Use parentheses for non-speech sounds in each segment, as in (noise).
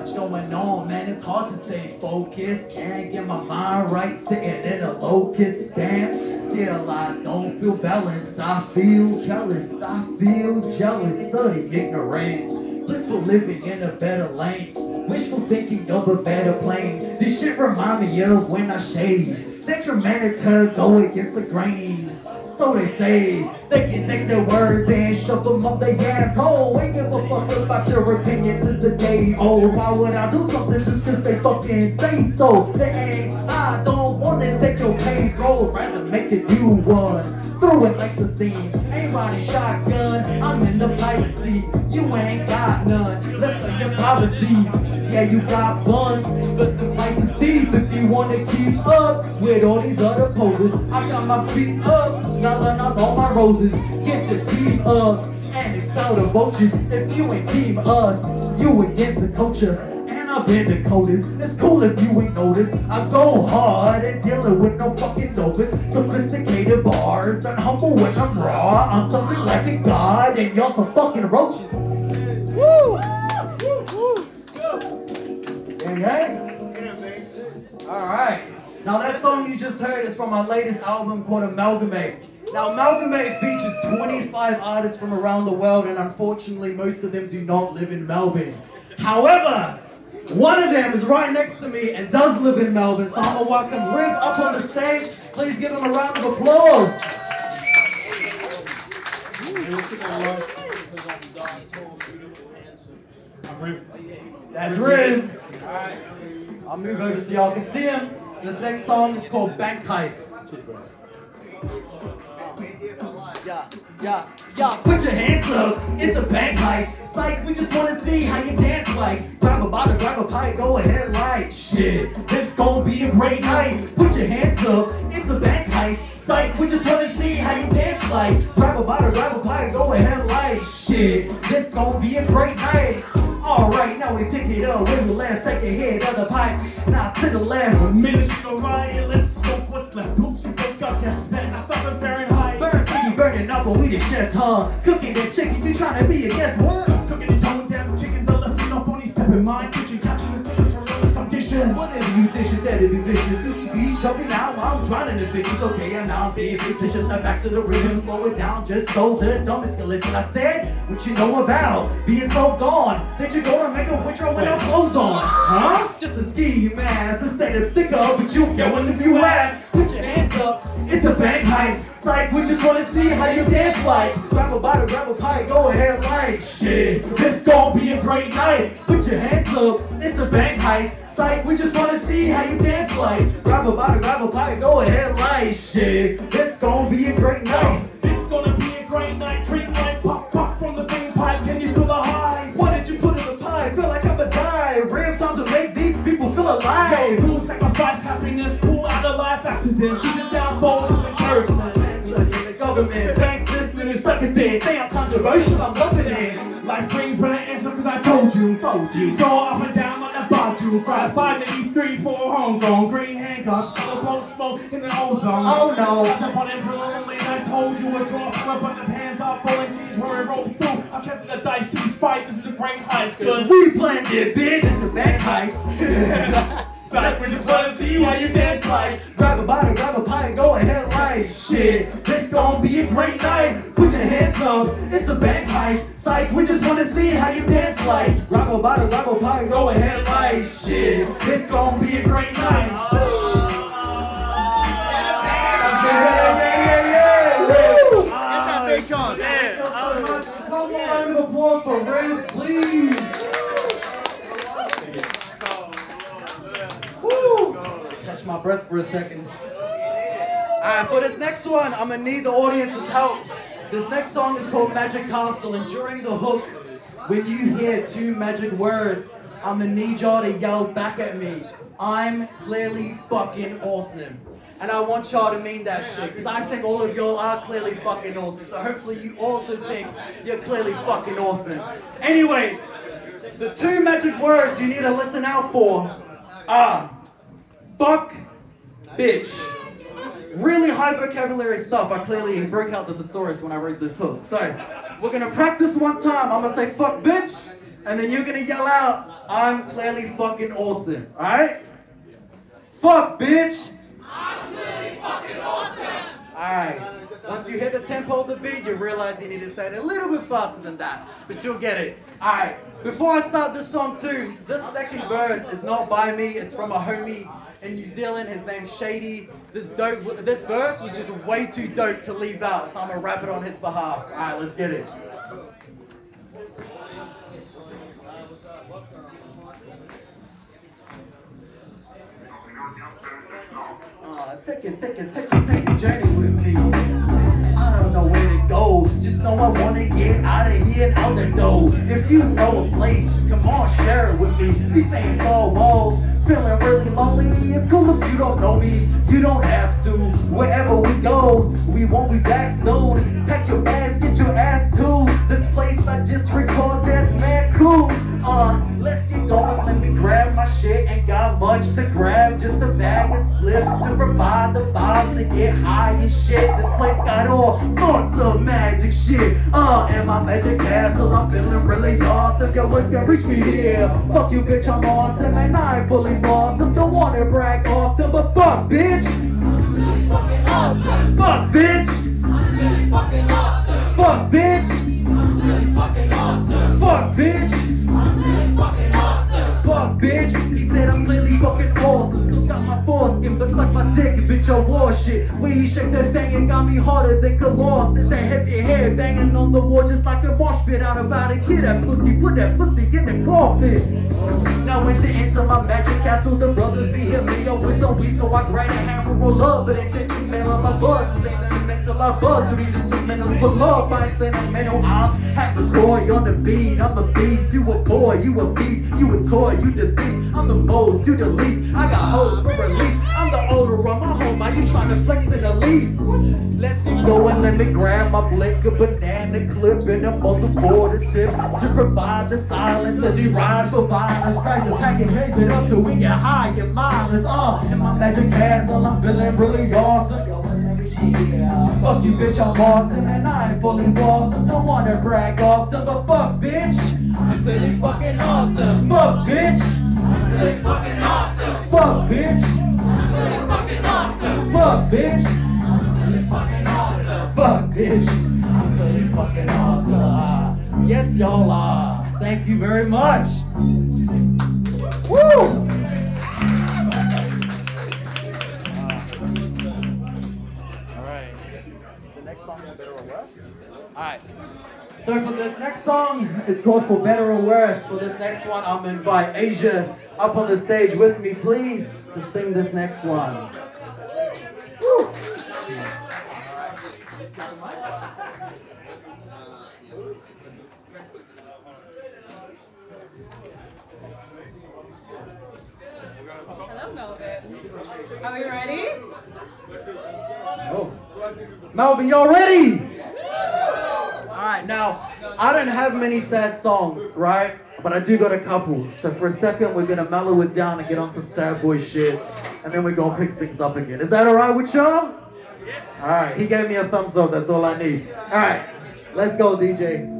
Much going on, man, it's hard to stay focused. Can't get my mind right, sitting in a locust stance. Still, I don't feel balanced. I feel jealous. I feel jealous of the ignorant. Blissful living in a better lane. Wishful thinking of a better plane. This shit remind me of when I shave. Detrimental to go against the grain. So they say they can take their words and shove them up their asshole. Your opinion to the day. old. Oh, why would I do something just cause they fucking say so? They ain't, I don't wanna take your payroll, rather make a new one. Throw it like the scene, ain't riding shotgun, I'm in the pilot seat. You ain't got none, left for your privacy. Yeah, you got funds, but the price is steep if you wanna keep up with all these other poses. I got my feet up, smelling out all my roses. Get your team up and expel the vultures. If you ain't team us, you against the culture. And I've been the coldest. It's cool if you ain't noticed. I go hard and dealing with no fucking dopest. Sophisticated bars and humble when I'm raw. I'm something like a god and y'all some fucking roaches. Woo! Okay? Alright. Now that song you just heard is from my latest album called Amalgamate. Now Amalgamate features 25 artists from around the world and unfortunately most of them do not live in Melbourne. However, one of them is right next to me and does live in Melbourne, so I'm gonna welcome Riv up on the stage. Please give him a round of applause. That's Riv. I'll move over so y'all can see him. This next song is called Bank Heist. Yeah, yeah, yeah. Put your hands up. It's a bank heist. Psych, we just wanna see how you dance like. Grab a bottle, grab a pipe, go ahead, light. Shit, this gon' be a great night. Put your hands up. It's a bank heist. Psych, we just wanna see how you dance like. Grab a bottle, grab a pipe, go ahead, light. Shit, this gon' be a great night. Alright, now we pick it up. When we left, take a hit of the pipe. Now to the left. Go right, let's smoke what's left. Oops, she woke up, yes, man. I thought I'm but we the chefs, huh? Cooking that chicken, you trying to be a guest, what? Cooking the Joe damn chickens, a lesson off on these step in my real. Whatever you dish it, that'll be vicious. CCB choking out while I'm drowning in bitches. Okay, and now I'm being fictitious. Now back to the rhythm, slow it down, just so the dumbest can listen. I said, what you know about being so gone that you're gonna make a witcher with no clothes on, huh? Just a ski mask to say to stick up, but you get one if you ask. Put your hands up, it's a bank heist. It's like we just wanna see how you dance like. Grab a bottle, grab a pipe, go ahead, like shit. This gon' be a great night. Put your hands up, it's a bank heist. Psych, we just wanna see how you dance like. Grab a bottle, grab a pipe, go ahead, like shit. This gon' be a great night. This gonna be a great night. Drinks like pop, pop from the vein pipe. Can you feel the high? Why did you put in the pie? Feel like I'ma die. Real time to make these people feel alive. Yo, pool sacrifice happiness, pull out of life accident. Choose it down, encouragement. In the government, bank system is sucking dick. Say I'm controversial, I'm loving it. Life rings, but I answer cause I told you. Told you. Saw up and down badu. Fried 583 for homegrown. Green handcuffs, full of post smoke in the ozone. Oh no. I jump on it, preliminary nice hold you a draw from a bunch of hands off, falling tees where it rolled through. I'm catching the dice to spite. This is a great heist, cause We planned it, bitch. It's a bad heist. (laughs) Like, we just wanna see how you dance like. Grab a bottle, grab a pint, go ahead, like shit. This gon' be a great night. Put your hands up, it's a bank heist. Psych, we just wanna see how you dance like. Grab a bottle, grab a pint, go ahead, like shit. This gon' be a great night. Yeah, yeah, yeah, Woo! Get that bitch on. Thank you so much. One more round of applause for Riv, please. My breath for a second. Alright, for this next one, I'm gonna need the audience's help. This next song is called Magic Castle, and during the hook, when you hear two magic words, I'm gonna need y'all to yell back at me. I'm clearly fucking awesome. And I want y'all to mean that shit, because I think all of y'all are clearly fucking awesome. So hopefully you also think you're clearly fucking awesome. Anyways, the two magic words you need to listen out for are fuck, bitch. Really high vocabulary stuff. I clearly broke out the thesaurus when I wrote this hook. So, we're gonna practice one time. I'm gonna say fuck bitch, And then you're gonna yell out, I'm clearly fucking awesome, alright? Fuck, bitch! I'm clearly fucking awesome! Alright. Once you hit the tempo of the beat, you realize you need to say it a little bit faster than that. But you'll get it. Alright. Before I start this song too, this second verse is not by me, it's from a homie in New Zealand. His name's Shady. This dope, this verse was just way too dope to leave out, so I'm gonna rap it on his behalf. All right, let's get it. Take it, take it, take it, take a journey with me. Just know I wanna get out of here and out the door. If you know a place, come on, share it with me. These ain't four walls, feeling really lonely. It's cool if you don't know me, you don't have to. Wherever we go, we won't be back soon. Pack your bags, get your ass to this place I just recalled. That's mad cool. Uh, let's get going. Let me grab my shit. Ain't got much to grab, just a bag of slips to provide the vibe to get high and shit. This place got all sorts of magic shit. Uh, in my magic castle, I'm feeling really awesome. Yo, what's gonna reach me here? Fuck you, bitch, I'm awesome, and I ain't fully awesome. Don't wanna brag often, but fuck, bitch. I'm really fucking awesome. Fuck, bitch. I'm really fucking awesome. Fuck, bitch. I'm really fucking awesome. Fuck, bitch. I'm really fucking awesome. Fuck, bitch. Fucking awesome. Still got my foreskin, but suck my dick, bitch, I war shit. We shake that thing and got me harder than Colossus. That heavy head banging on the wall just like a mosh pit out about a kid. That pussy, put that pussy in the carpet. Now went to enter my magic castle, the brothers be here, me with some weed, so I grind a handful of love, but it didn't email on my buzz. Ain't nothing I buzz. We just instrumentals for love, ain't sentimental. I'm happy boy on the beat. I'm a beast, you a boy, you a beast, you a toy, you deceased. I'm the most, you the least. I got hoes for release. I'm the older on my home. Are you trying to flex in the lease? Let's get going, let me grab my blick, a banana clip, and a multiple tip to provide the silence as we ride for violence. The pack and haze it up till we get high and mindless. Uh, in my magic castle, I'm feeling really awesome. Yeah. Fuck you, bitch, I'm awesome, and I'm fully awesome. Don't wanna brag off but fuck, bitch. I'm clearly fucking awesome. Fuck, bitch. I'm clearly fucking awesome. Fuck, bitch. I'm clearly fucking awesome. Fuck, bitch. I'm clearly fucking awesome. Fuck, bitch. I'm fucking awesome. Yes, y'all are. Thank you very much. Woo! All right. So for this next song, it's called For Better or Worse. For this next one, I'm gonna invite Asia up on the stage with me, please, to sing this next one. Woo! Hello, Melbourne. Are we ready? Oh. Melbourne, y'all ready? Alright, now, I don't have many sad songs, right? But I do got a couple. So for a second, we're gonna mellow it down and get on some sad boy shit. And then we're gonna pick things up again. Is that alright with y'all? Alright, he gave me a thumbs up, that's all I need. Alright, let's go, DJ.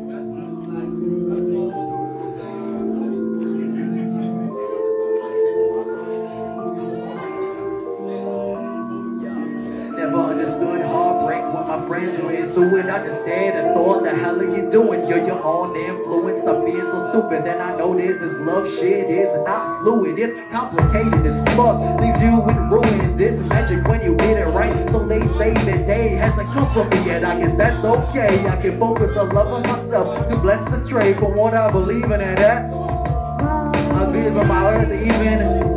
Doing? You're your own influence. Stop being so stupid. Then I know this is love shit. It's not fluid. It's complicated. It's fucked. Leaves you in ruins. It's magic when you get it right. So they say the day hasn't come for me yet. I guess that's okay. I can focus on loving myself to bless the stray for what I believe in, and that's I'll be from my earth even.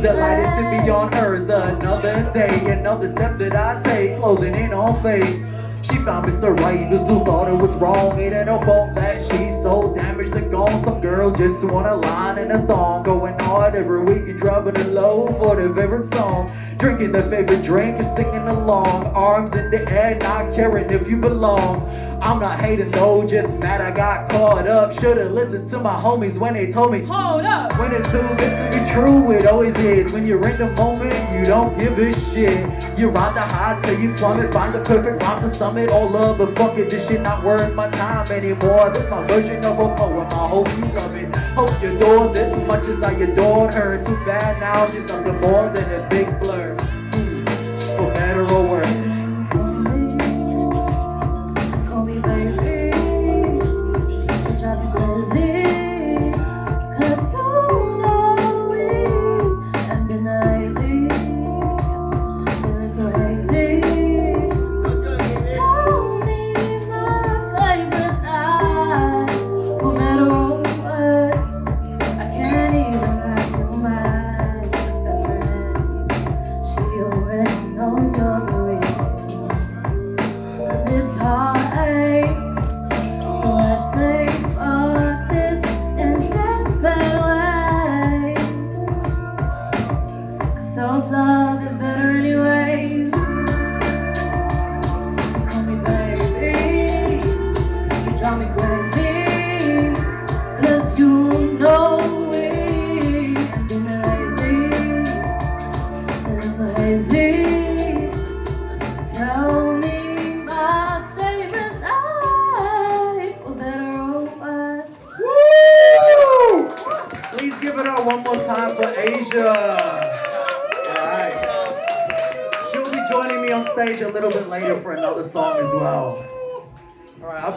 Delighted to be on earth another day, another step that I take, closing in on fate. She found Mr. Right, who thought it was wrong. It ain't her fault that she's so damaged and gone. Some girls just want a line and a thong, going hard every week and dropping it low for their favorite song. Drinking their favorite drink and singing along, arms in the air, not caring if you belong. I'm not hating though, just mad I got caught up. Should've listened to my homies when they told me. Hold up. When it's too good to be true, it always is. When you're in the moment, you don't give a shit. You ride the high till you plummet, find the perfect rhyme to summit all love, but fuck it, this shit not worth my time anymore. This my version of a poem. I hope you love it. Hope you adore this much as I adored her. Too bad now she's nothing more than a big blur.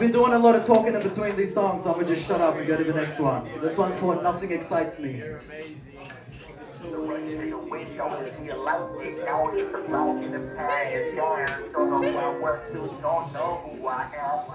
Been doing a lot of talking in between these songs, so I'm gonna just shut up and go to the next one. This one's called Nothing Excites Me.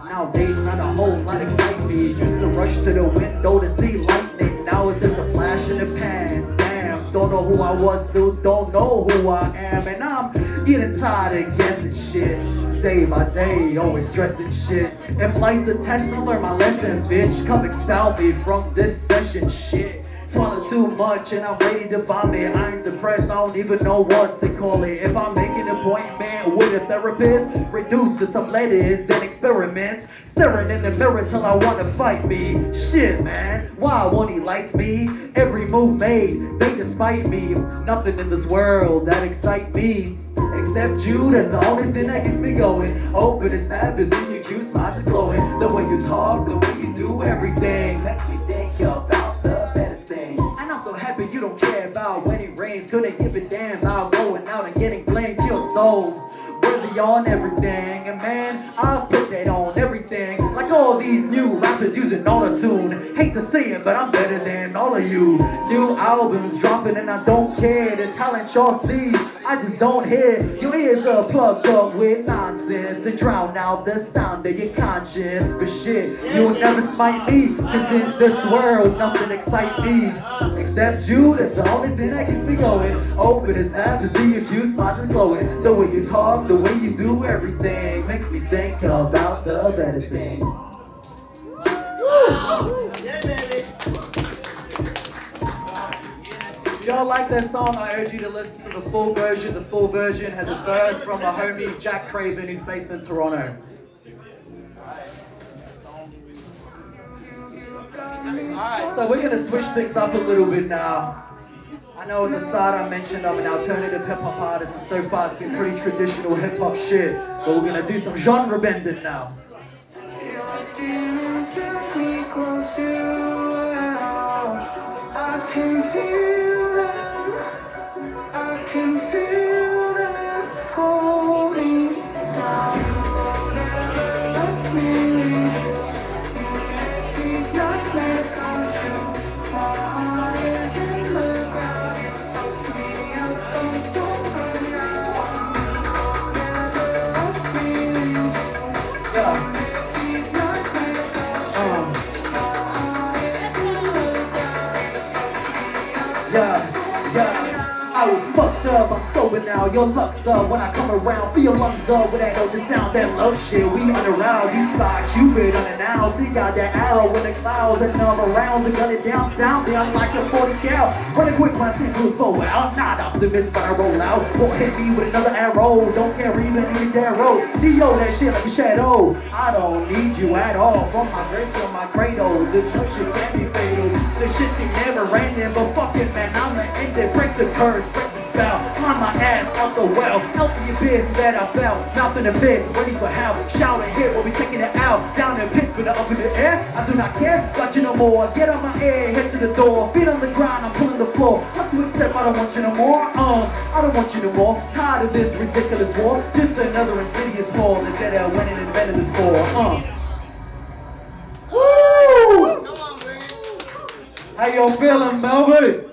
Nowadays, not a whole lot excite me. Used to rush to the window to see lightning. Now it's just a flash in the pan. Damn, don't know who I was, still don't know who I am. And I'm getting tired of guessing shit. Day by day, always stressing shit. If life's a test, I learn my lesson, bitch. Come expel me from this session, shit. Swallow too much and I'm ready to vomit. I ain't depressed, I don't even know what to call it. If I make an appointment with a therapist, reduce to some letters and experiments. Staring in the mirror till I wanna fight me. Shit, man, why won't he like me? Every move made, they despite me. Nothing in this world that excite me. Except you, that's the only thing that gets me going. Open and snap is in your cute smile just glowing. The way you talk, the way you do everything makes me think about the better thing. And I'm so happy you don't care about when it rains. Couldn't give a damn about going out and getting blamed. Kill stove, worthy on everything. And man, I'll put that all these new rappers using auto-tune. Hate to say it, but I'm better than all of you. New albums dropping and I don't care. The talent y'all see, I just don't hear. Your ears are plugged up with nonsense to drown out the sound of your conscience. But shit, you'll never smite me. Cause in this world, nothing excites me. Except you, that's the only thing that gets me going. Open as snap and see your cute smile just glowing. The way you talk, the way you do everything makes me think about the better things. If y'all like that song, I urge you to listen to the full version. The full version has a verse from the homie Jack Craven, who's based in Toronto. Alright, so we're gonna switch things up a little bit now. I know at the start I mentioned I'm an alternative hip hop artist, and so far it's been pretty traditional hip hop shit. But we're gonna do some genre bending now. Can feel now. Your luck's up when I come around. Feel lungs up with that ultra sound, that love shit. We underground, you spot Cupid unannounced. He got that arrow in the clouds, and number around and gun it down. sound Sounding like a 40 cal. Running quick see blue forward. I'm not a optimist, but I roll out. Won't hit me with another arrow. Don't care even need that road. Neo that shit like a shadow. I don't need you at all. From my grave to my cradle, this love shit can be fatal. This shit seem never ending, but fuck it, man, I'ma end it. Break the curse, break the spell. Climb my ass off the well. Me abyss that I fell. Mouth in the fist, ready for hell. Shout and hit, we'll be taking it out. Down in pit, but up in the air. I do not care, got you no more. Get on my air, head to the door. Feet on the ground, I'm pulling the floor. What to accept, I don't want you no more. Um, I don't want you no more. Tired of this ridiculous war. Just another insidious fall. The dead air went and invented this for. Uh. Woo! How y'all feeling, Melbourne?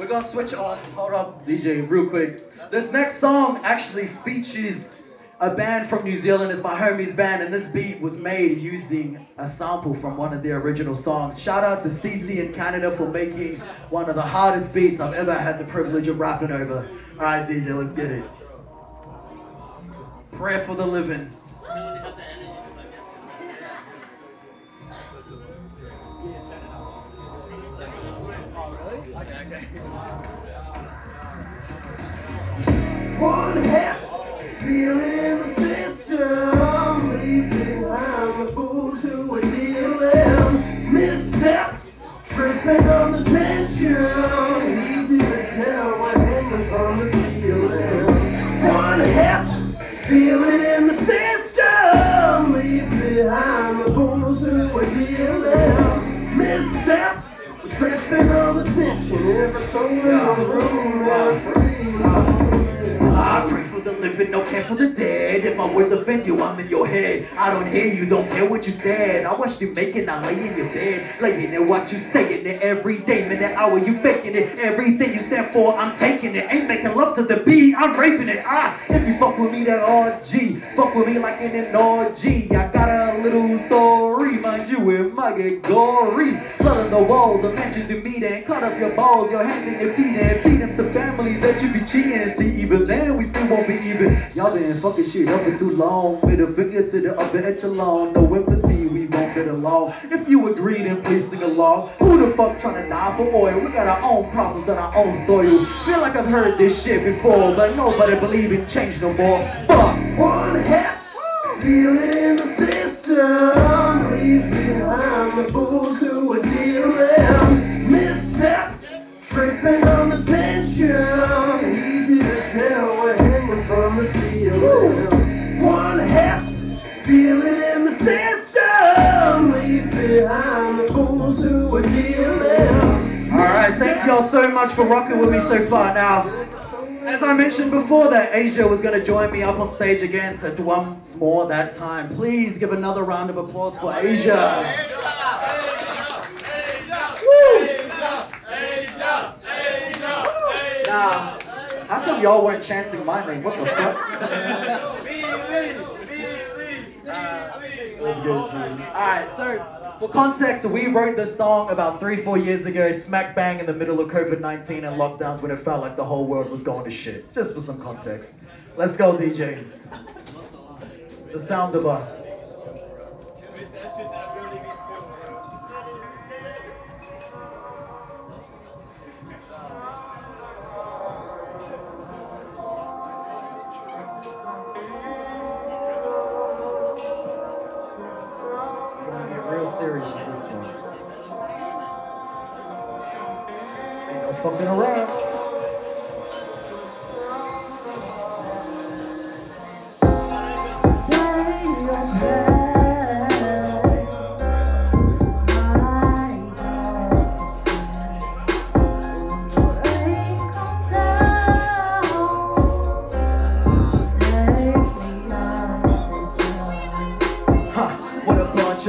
We're gonna switch on. Hold up, DJ, real quick. This next song actually features a band from New Zealand. It's my homies band, and this beat was made using a sample from one of their original songs. Shout out to CC in Canada for making one of the hardest beats I've ever had the privilege of rapping over. All right, DJ, let's get it. Prayer for the living. One half, feeling the system, leave behind the fools who are dealing. Misstep, tripping on the tension, easy to tell what hanging from the ceiling. One half, feeling in the system, leave behind the fools who are dealing. Misstep, tripping on the tension, every soul in care for the dead. If my words offend you, I'm in your head. I don't hear you, don't care what you said. I watched you make it, I lay in your bed. Laying there, watch you staying there every day, minute, hour, you faking it. Everything you stand for, I'm taking it. Ain't making love to the beat, I'm raping it. Ah, if you fuck with me, that RG. Fuck with me like in an RG. I got a little story, mind you, it might get gory. Blood on the walls, a mention to meet and cut up your balls, your hands and your feet and feed them to families that you be cheating. See, even then, we still won't be even. Y'all been fucking shit up for too long. Middle finger to the upper echelon. No empathy, we won't get along. If you agree, then please sing along. Who the fuck trying to die for oil? We got our own problems on our own soil. Feel like I've heard this shit before, but nobody believe in change no more. Fuck. One half, feeling in the system, leave behind the fools who are dealing. Misstep, tripping on the tension, easy to tell we're hanging from the ceiling. One half, feeling in the system, leave behind the fools who are dealing. Alright, thank y'all so much for rocking with me so far. Now, as I mentioned before that Asia was going to join me up on stage again, so it's once more that time. Please give another round of applause for Asia. Asia, Asia, Asia Woo! Now, how come y'all weren't chanting my name? What the fuck? Alright, so for context, we wrote this song about three, four years ago, smack bang in the middle of COVID 19 and lockdowns when it felt like the whole world was going to shit. Just for some context. Let's go, DJ. The sound of us.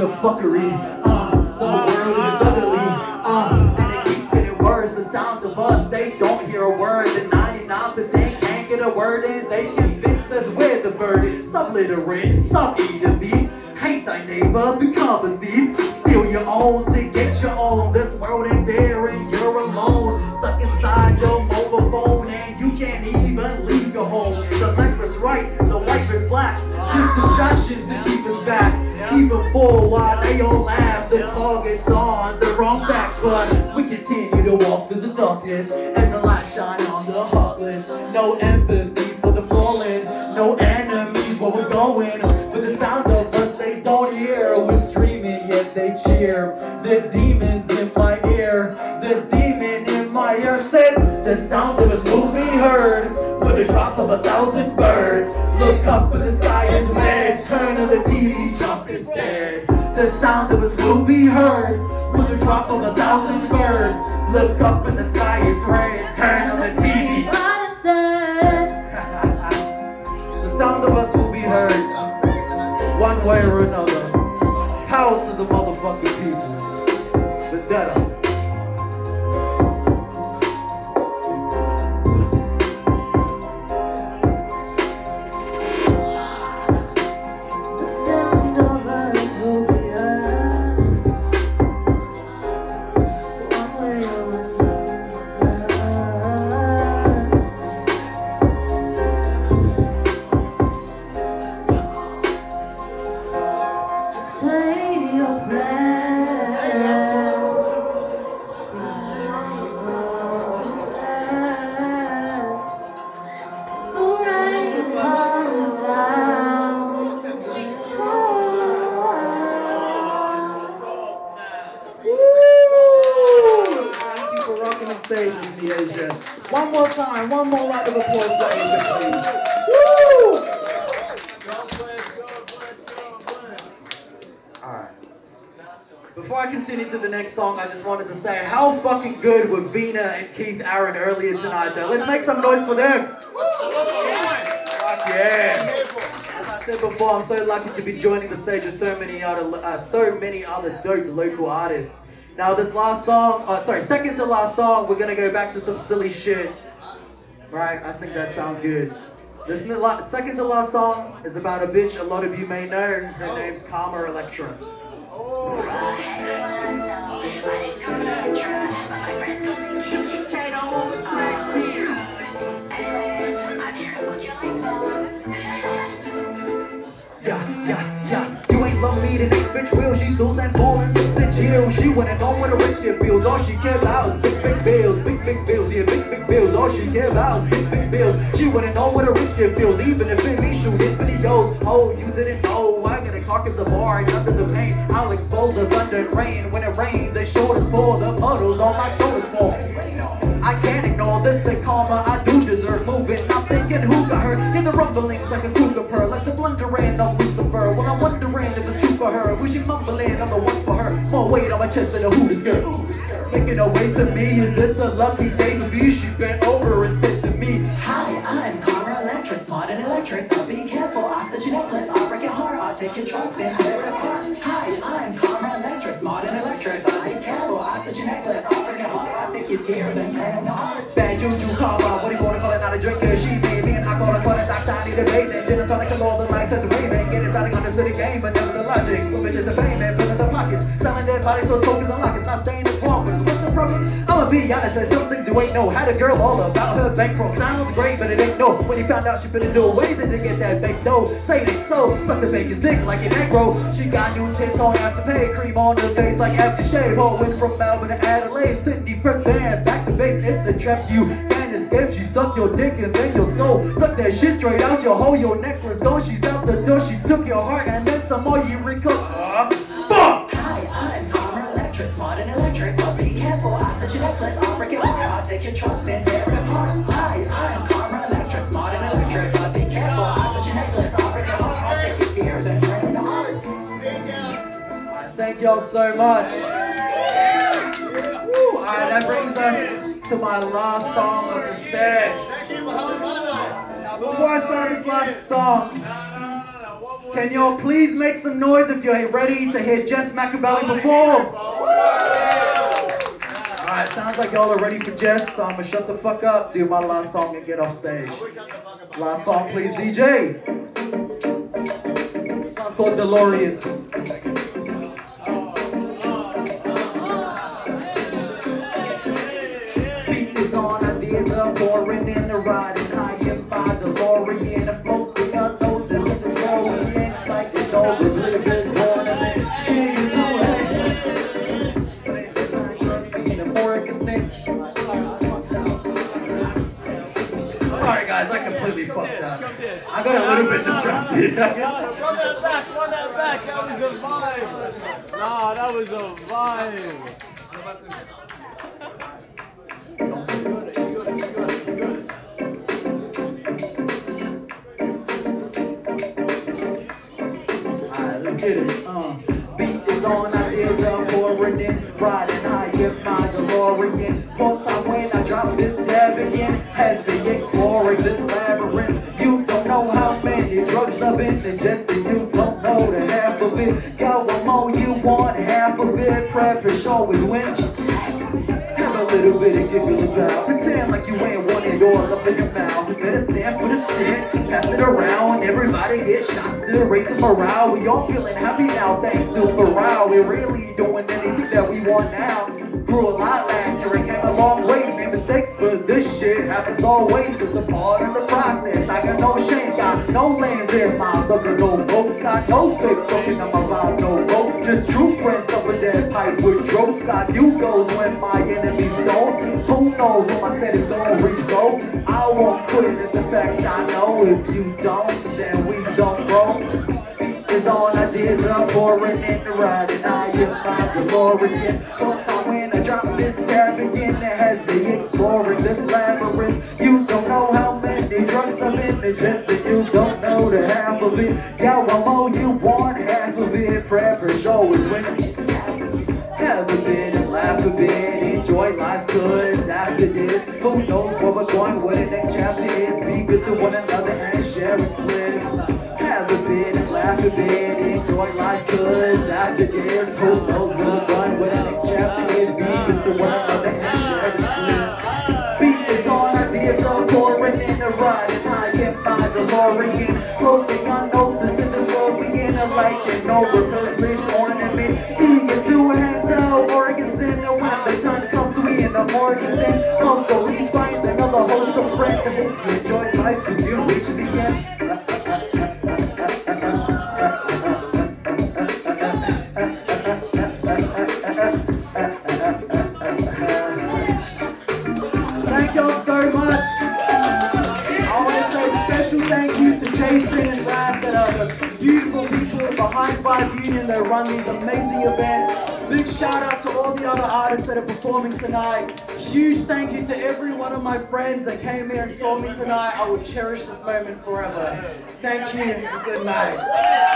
Of fuckery. Uh, the world is ugly. Uh, and it keeps getting worse. The sound of us, they don't hear a word. The 99% can't get a word in. They convince us we're the burden. Stop littering, stop eating beef. Hate thy neighbor, become a thief. Steal your own to get your own. This Keep it full while they all laugh. The target's on the wrong back, but we continue to walk through the darkness as the light shine on the heartless. No empathy for the fallen, no enemies where we're going. But the sound of us they don't hear. We're screaming yet they cheer. The demons in my ear, the demon in my ear said the sound of us will be heard with a drop of a thousand birds. Look up and the sky is red. On the TV, jump instead. The sound of us will be heard with a drop of a thousand birds. Look up and the sky is red. Turn on the TV. Instead. the sound of us will be heard one way or another. Power to the motherfucking people. The song, I just wanted to say how fucking good were Vina and Keith Aaron earlier tonight, though. Let's make some noise for them. Fuck yeah. As I said before, I'm so lucky to be joining the stage with so many other, uh, so many other dope local artists. Now, this last song, uh, sorry, second to last song, we're gonna go back to some silly shit. Right? I think that sounds good. This second to last song is about a bitch a lot of you may know. Her name's Karma Electra. Yeah, yeah, yeah. You ain't love me, the next bitch will. She still stands for and sits. She wouldn't know what a rich kid feels. All she cared about is big, big bills, big, big bills. Yeah, big, big bills. All she cared about is big, big bills. She wouldn't know what a rich kid feels, even if it means shooting videos. Oh, you didn't know. Oh. I got a carcass of bar and under the paint. I'll expose the thunder and rain. When it rains, the shoulders fall. The puddles on my shoulders fall. I can't ignore this, the karma I do deserve. Moving, I'm thinking who got hurt. In the rumblings like a cougar purr, like the blundering of Lucifer. Well, I'm wondering if it's true for her. Was she mumbling? I'm the one for her. More weight on my chest than a hooters girl. Making her way to me, is this a lucky day Bodies so tokens unlock. It's not saying it's wrong, but what's the problem? I'ma be honest, there's some things you ain't know. Had a girl all about her bankroll. Sounds great, but it ain't no. When he found out she finna do away with to get that baked dough. Say it so, suck the bacon's dick like an egg roll. She got new tits on after pay, cream on her face like aftershave. All went from Melbourne to Adelaide, Sydney, Perth, and back to base. It's a trap you escape. She suck your dick and then your soul. Suck that shit straight out your hole. Your necklace go. She's out the door. She took your heart and then some more. You recover. Trust and tear apart. I'm smart and electric, but be careful, set your I'll. Thank y'all so much. Woo. All right, that brings us to my last song of the set. Before I start this last song, can y'all please make some noise if you're ready to hear Jess Machiavelli perform? Alright, sounds like y'all are ready for Jess, so I'm gonna shut the fuck up, do my last song, and get off stage. Last song, please, DJ. This one's called DeLorean. I got a little bit distracted. Run that back, run that back. That was a vibe. Nah, that was a vibe. Get it. Uh, beat is on, ideas are pouring in. Riding high in my DeLorean. First time when I drop this tab again, has me exploring this it. Is when she's have a little bit of giggle about. Pretend like you ain't one it all up in your mouth. Better stand for the stand, pass it around. Everybody get shots to raise the morale. We all feeling happy now, thanks to Pharrell. We're really doing anything that we want now. Grew a lot last year and came a long way. Made mistakes, but this shit happens always. It's a part of the process. I got no shame, got no lanes in my sucker, no rope. Got no fix, talking I'm around, no rope. Just true friends, stuffing that pipe with dope. I do goals when my enemies don't. Who knows when my status don't reach goal? I won't quit, it's a fact I know. If you don't, then we don't grow. Is all ideas are pouring in the and I am my DeLorean. First time when I drop this tab again, it has me exploring this labyrinth. You don't know how many drugs I've been ingesting, you don't know the half of it. Got one more, you want show is when have a bit and laugh a bit, enjoy life cause after this, who knows where we're going, what the next chapter is. Be good to one another and share a split. Have a bit and laugh a bit, enjoy life cause after this, who knows where we're going, what the next chapter is. Be good to one another and share a split. Beat is on, ideas are pouring in the ride and I get my DeLorean. Floating unnoticed in this world, we in a light and no finds another host of friends enjoy life cause you reach the end. Thank y'all so much. I want to say special thank you to Jason and Rad that are the beautiful people behind Vibe Union that run these amazing events. Big shout out to all the other artists that are performing tonight. Huge thank you to every one of my friends that came here and saw me tonight. I will cherish this moment forever. Thank you and good night.